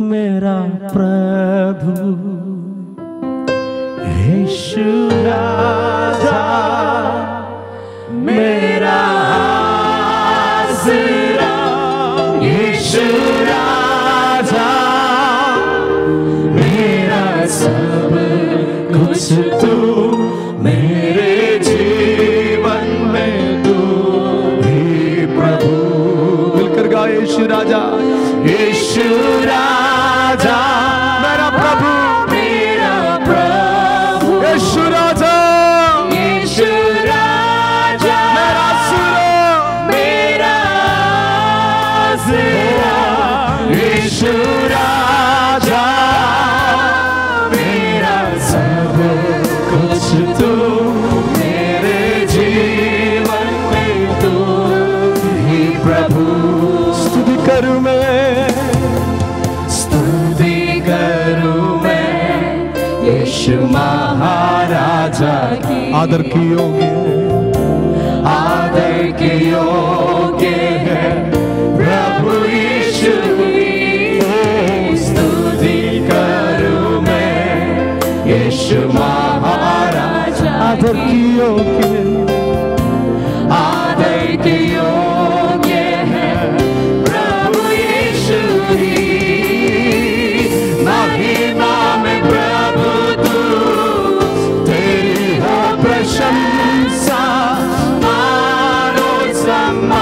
मेरा प्रभु। यीशु राजा मेरा आसरा। यीशु राजा मेरा सब कुछ तू, मेरे जीवन में तू ही प्रभु। मिलकर गाओ यीशु राजा यीशु राजा महाराजा की। आदर की योग्य आदर के योग्य यीशु महाराजा आदर की योग्य आदर के योग्य है प्रभु यीशु ही महिमा में प्रभु तू तेरी हो प्रशंसा मानो सम्मान